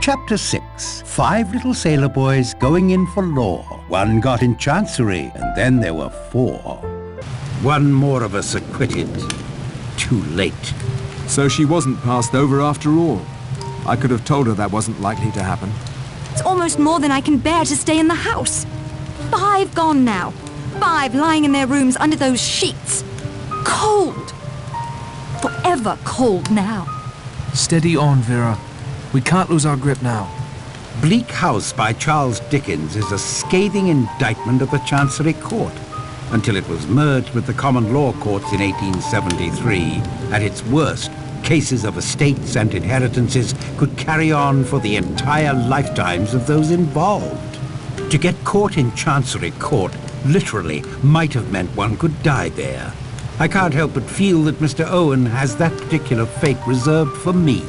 Chapter 6 Five little sailor boys going in for law. One got in chancery, and then there were four. One more of us acquitted. Too late. So she wasn't passed over after all. I could have told her that wasn't likely to happen. It's almost more than I can bear to stay in the house. Five gone now. Five lying in their rooms under those sheets. Cold. Forever cold now. Steady on, Vera. We can't lose our grip now. Bleak House by Charles Dickens is a scathing indictment of the Chancery Court until it was merged with the common law courts in 1873. At its worst, cases of estates and inheritances could carry on for the entire lifetimes of those involved. To get caught in Chancery Court literally might have meant one could die there. I can't help but feel that Mr. Owen has that particular fate reserved for me.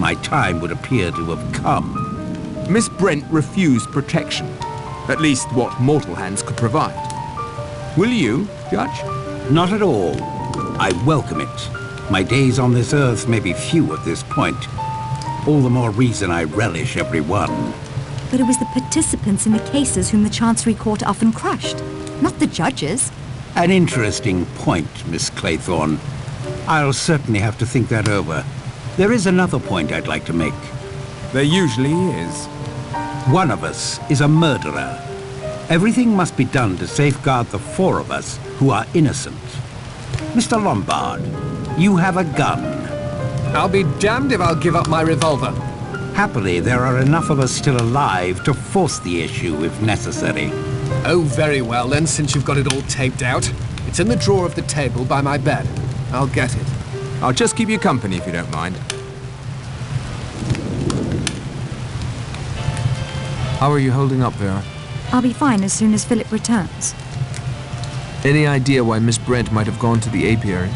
My time would appear to have come. Miss Brent refused protection. At least what mortal hands could provide. Will you, Judge? Not at all. I welcome it. My days on this earth may be few at this point. All the more reason I relish every one. But it was the participants in the cases whom the Chancery Court often crushed, not the judges. An interesting point, Miss Claythorne. I'll certainly have to think that over. There is another point I'd like to make. There usually is. One of us is a murderer. Everything must be done to safeguard the four of us who are innocent. Mr. Lombard, you have a gun. I'll be damned if I'll give up my revolver. Happily, there are enough of us still alive to force the issue if necessary. Oh, very well then, since you've got it all taped out. It's in the drawer of the table by my bed. I'll get it. I'll just keep you company if you don't mind. How are you holding up, Vera? I'll be fine as soon as Philip returns. Any idea why Miss Brent might have gone to the apiary?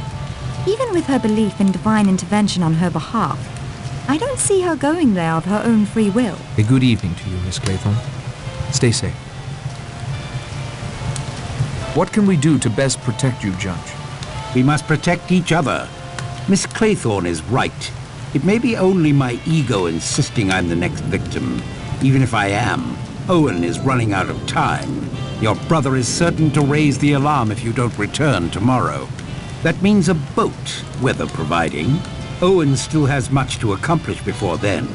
Even with her belief in divine intervention on her behalf, I don't see her going there of her own free will. A good evening to you, Miss Claythorne. Stay safe. What can we do to best protect you, Judge? We must protect each other. Miss Claythorne is right. It may be only my ego insisting I'm the next victim. Even if I am, Owen is running out of time. Your brother is certain to raise the alarm if you don't return tomorrow. That means a boat, weather providing. Owen still has much to accomplish before then.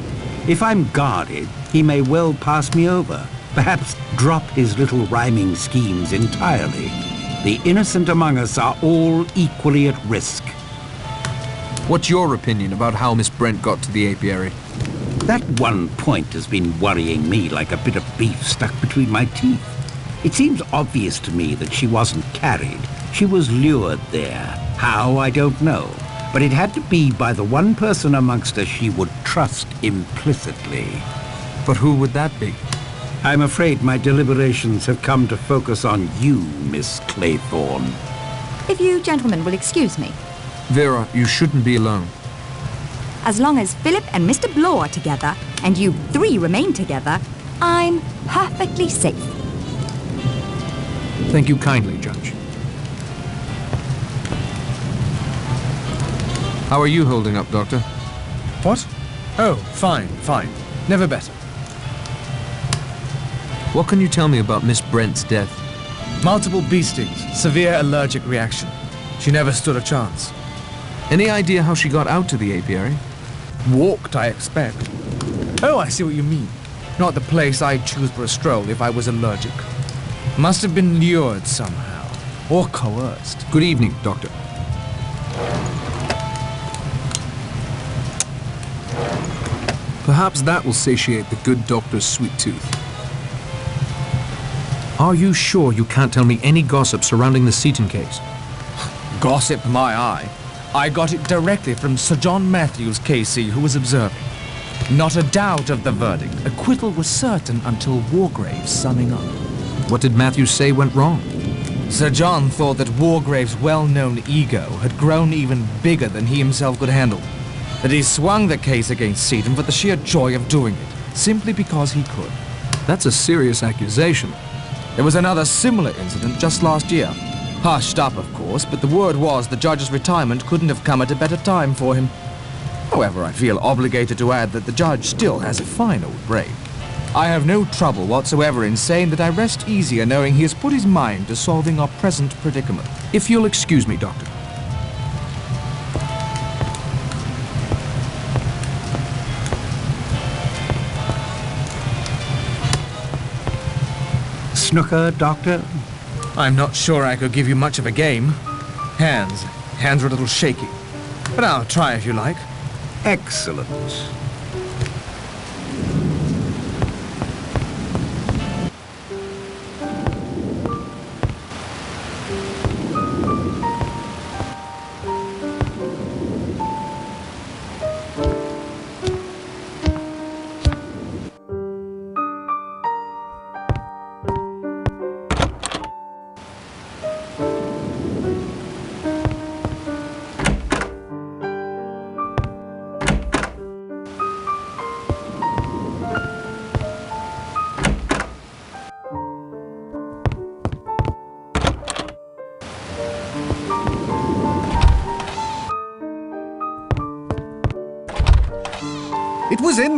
If I'm guarded, he may well pass me over. Perhaps drop his little rhyming schemes entirely. The innocent among us are all equally at risk. What's your opinion about how Miss Brent got to the apiary? That one point has been worrying me like a bit of beef stuck between my teeth. It seems obvious to me that she wasn't carried. She was lured there. How, I don't know. But it had to be by the one person amongst us she would trust implicitly. But who would that be? I'm afraid my deliberations have come to focus on you, Miss Claythorne. If you gentlemen will excuse me. Vera, you shouldn't be alone. As long as Philip and Mr. Blore are together, and you three remain together, I'm perfectly safe. Thank you kindly, Judge. How are you holding up, Doctor? What? Oh, fine, fine. Never better. What can you tell me about Miss Brent's death? Multiple bee stings, severe allergic reaction. She never stood a chance. Any idea how she got out to the apiary? Walked, I expect. Oh, I see what you mean. Not the place I'd choose for a stroll if I was allergic. Must have been lured somehow. Or coerced. Good evening, Doctor. Perhaps that will satiate the good doctor's sweet tooth. Are you sure you can't tell me any gossip surrounding the Seaton case? Gossip my eye. I got it directly from Sir John Matthews, KC, who was observing. Not a doubt of the verdict. Acquittal was certain until Wargrave's summing up. What did Matthews say went wrong? Sir John thought that Wargrave's well-known ego had grown even bigger than he himself could handle. That he swung the case against Seaton for the sheer joy of doing it, simply because he could. That's a serious accusation. There was another similar incident just last year. Hushed up, of course, but the word was the judge's retirement couldn't have come at a better time for him. However, I feel obligated to add that the judge still has a fine old brain. I have no trouble whatsoever in saying that I rest easier knowing he has put his mind to solving our present predicament. If you'll excuse me, Doctor. Snooker, Doctor? I'm not sure I could give you much of a game. Hands. Hands are a little shaky. But I'll try if you like. Excellent.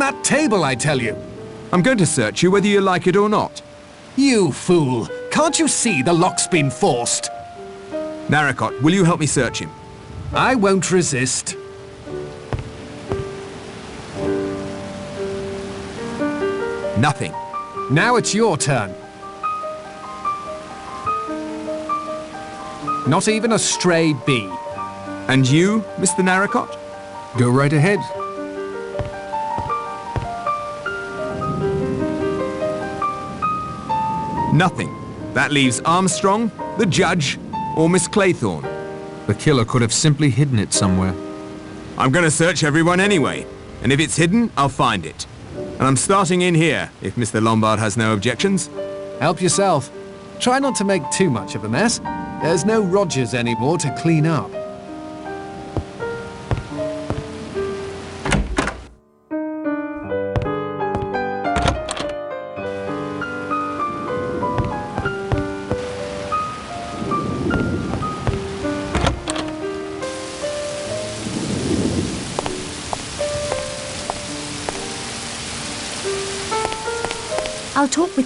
That table, I tell you. I'm going to search you whether you like it or not. You fool. Can't you see the lock's been forced? Narracott, will you help me search him? I won't resist. Nothing. Now it's your turn. Not even a stray bee. And you, Mr. Narracott? Go right ahead. Nothing. That leaves Armstrong, the judge, or Miss Claythorne. The killer could have simply hidden it somewhere. I'm gonna search everyone anyway, and if it's hidden, I'll find it. And I'm starting in here, if Mr. Lombard has no objections. Help yourself. Try not to make too much of a mess. There's no Rogers anymore to clean up.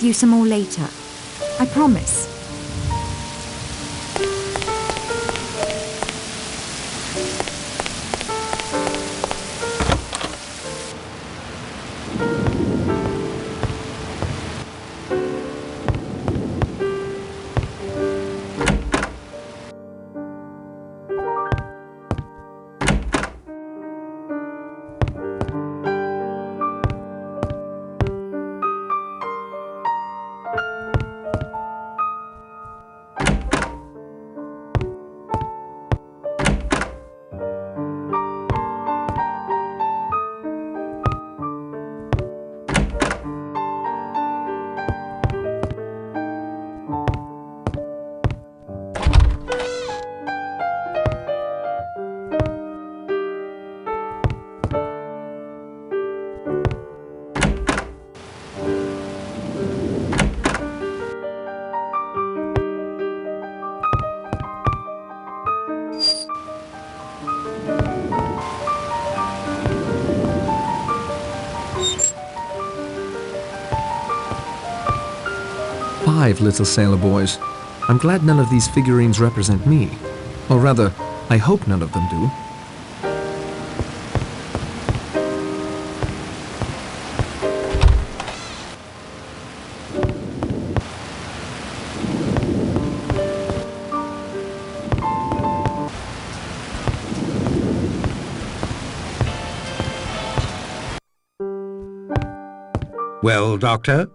You some more later. I promise. Five little sailor boys. I'm glad none of these figurines represent me. Or rather, I hope none of them do. Well, Doctor?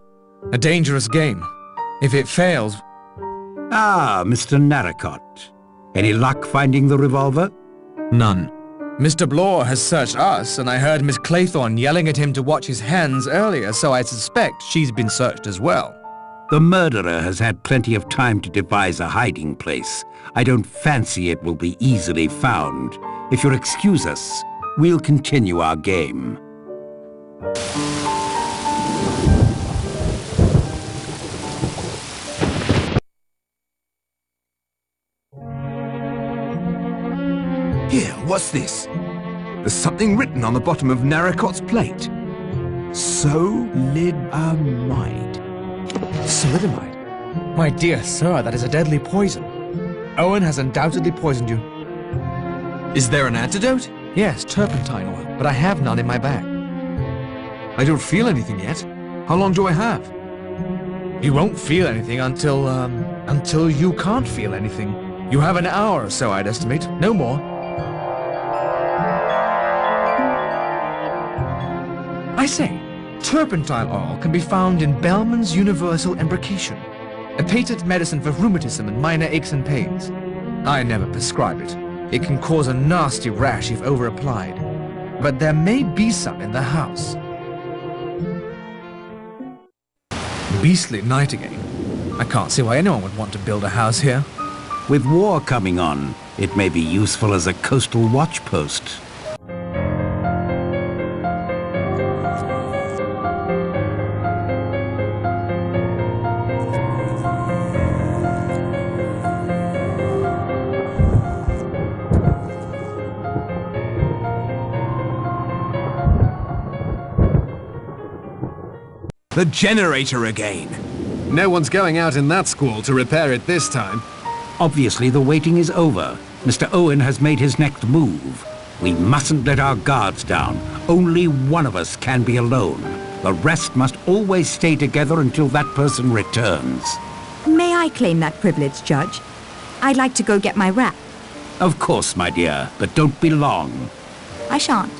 A dangerous game. If it fails, Ah, Mr. Narracott. Any luck finding the revolver? None. Mr. Blore has searched us, and I heard Miss Claythorne yelling at him to watch his hands earlier, so I suspect she's been searched as well. The murderer has had plenty of time to devise a hiding place. I don't fancy it will be easily found. If you'll excuse us, we'll continue our game. This? There's something written on the bottom of Narracott's plate. Solidamide. Thalidomide? My dear sir, that is a deadly poison. Owen has undoubtedly poisoned you. Is there an antidote? Yes, turpentine oil, but I have none in my bag. I don't feel anything yet. How long do I have? You won't feel anything until, um, until you can't feel anything. You have an hour or so, I'd estimate. No more. I say, turpentine oil can be found in Bellman's Universal Embrocation, a patent medicine for rheumatism and minor aches and pains. I never prescribe it. It can cause a nasty rash if over-applied. But there may be some in the house. Beastly night again. I can't see why anyone would want to build a house here. With war coming on, it may be useful as a coastal watch post. The generator again. No one's going out in that squall to repair it this time. Obviously, the waiting is over. Mr. Owen has made his next move. We mustn't let our guards down. Only one of us can be alone. The rest must always stay together until that person returns. May I claim that privilege, Judge? I'd like to go get my wrap. Of course, my dear, but don't be long. I shan't.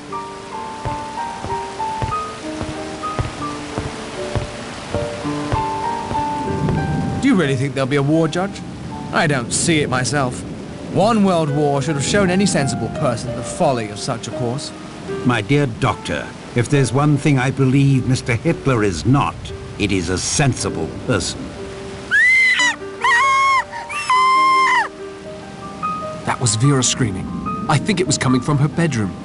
You really think there'll be a war, Judge? I don't see it myself. One world war should have shown any sensible person the folly of such a course. My dear doctor, if there's one thing I believe Mr. Hitler is not, it is a sensible person. That was Vera screaming. I think it was coming from her bedroom.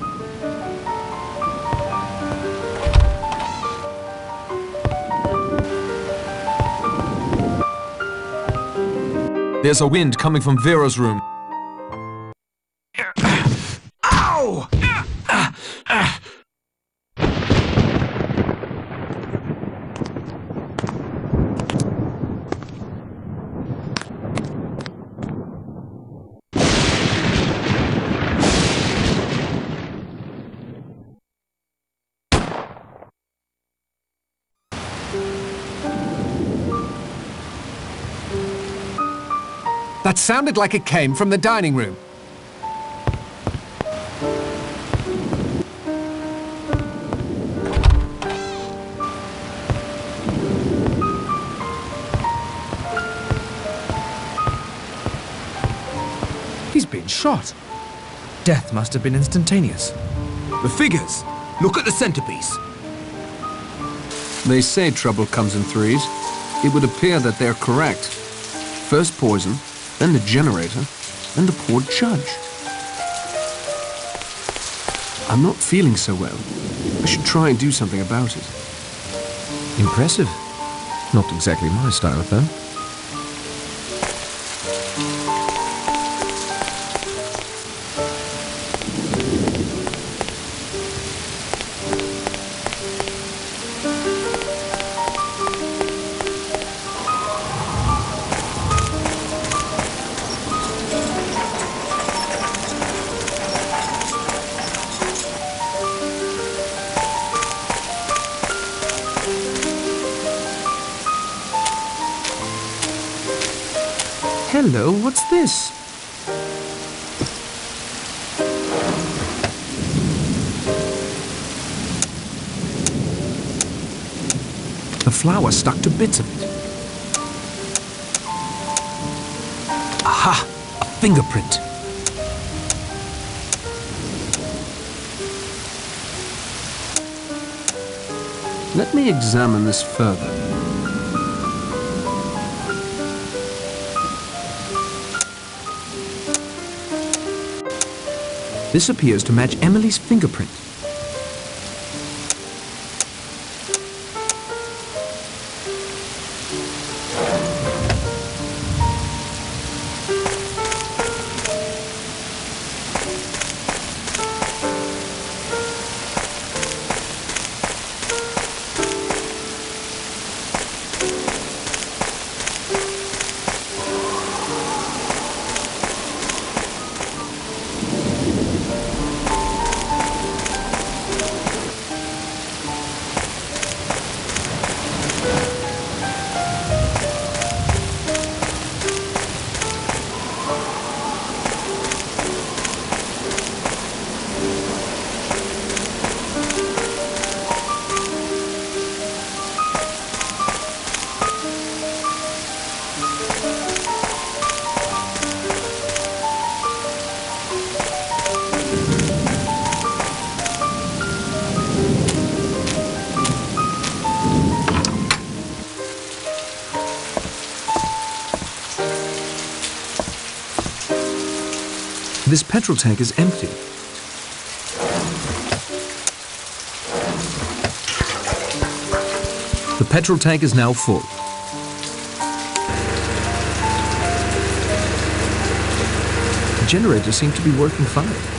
There's a wind coming from Vera's room. Sounded like it came from the dining room. He's been shot. Death must have been instantaneous. The figures. Look at the centerpiece. They say trouble comes in threes. It would appear that they're correct. First poison, then the generator, then the poor judge. I'm not feeling so well. I should try and do something about it. Impressive. Not exactly my style, though. Hello, what's this? The flour stuck to bits of it. Aha! A fingerprint. Let me examine this further. This appears to match Emily's fingerprint. This petrol tank is empty. The petrol tank is now full. The generator seems to be working fine.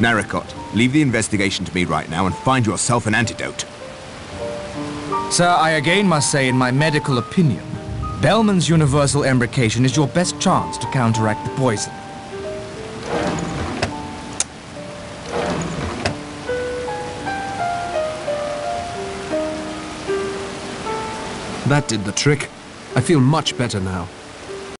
Narracott, leave the investigation to me right now and find yourself an antidote. Sir, I again must say in my medical opinion, Bellman's universal embrocation is your best chance to counteract the poison. That did the trick. I feel much better now.